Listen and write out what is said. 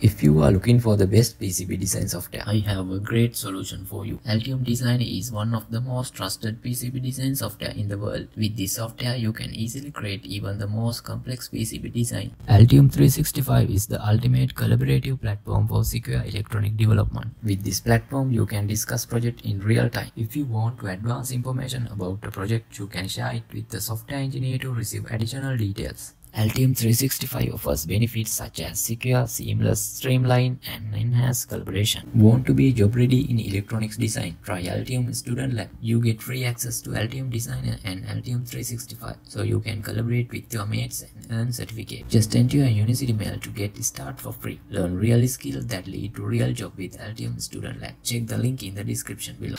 If you are looking for the best PCB design software, I have a great solution for you. Altium Designer is one of the most trusted PCB design software in the world. With this software, you can easily create even the most complex PCB design. Altium 365 is the ultimate collaborative platform for secure electronic development. With this platform, you can discuss project in real time. If you want to advance information about the project, you can share it with the software engineer to receive additional details. Altium 365 offers benefits such as secure, seamless, streamline, and enhanced collaboration. Want to be job ready in electronics design? Try Altium Student Lab. You get free access to Altium Designer and Altium 365 so you can collaborate with your mates and earn certificate. Just enter your university mail to get start for free. Learn real skills that lead to real job with Altium Student Lab. Check the link in the description below.